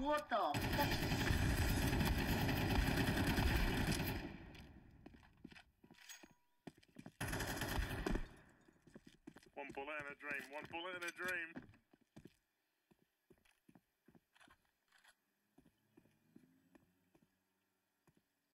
What the fuck? One bullet in a dream. One bullet in a dream.